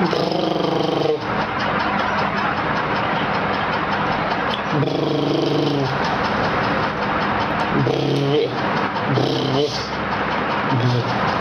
Brrr. Brrr. Brrr.